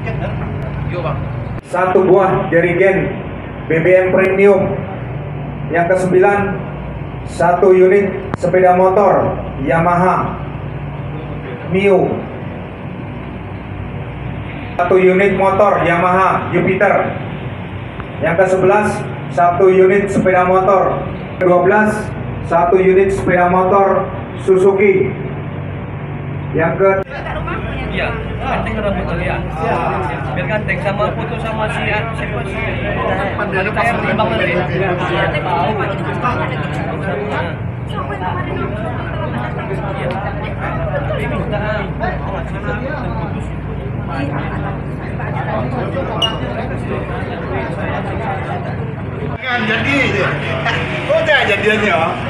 Bang. Satu buah jerigen BBM Premium. Yang kesembilan, satu unit sepeda motor Yamaha Mio. Satu unit motor Yamaha Jupiter. Yang ke-11, satu unit sepeda motor. Ke-12, satu unit sepeda motor Suzuki. Yang ke Iya. Ganteng rambut kalian. Biar ganteng sama foto sama si siapa sih? Ada pasar timbang nanti. Tahu. Kan jadi aja. Oh, jangan jadiannya.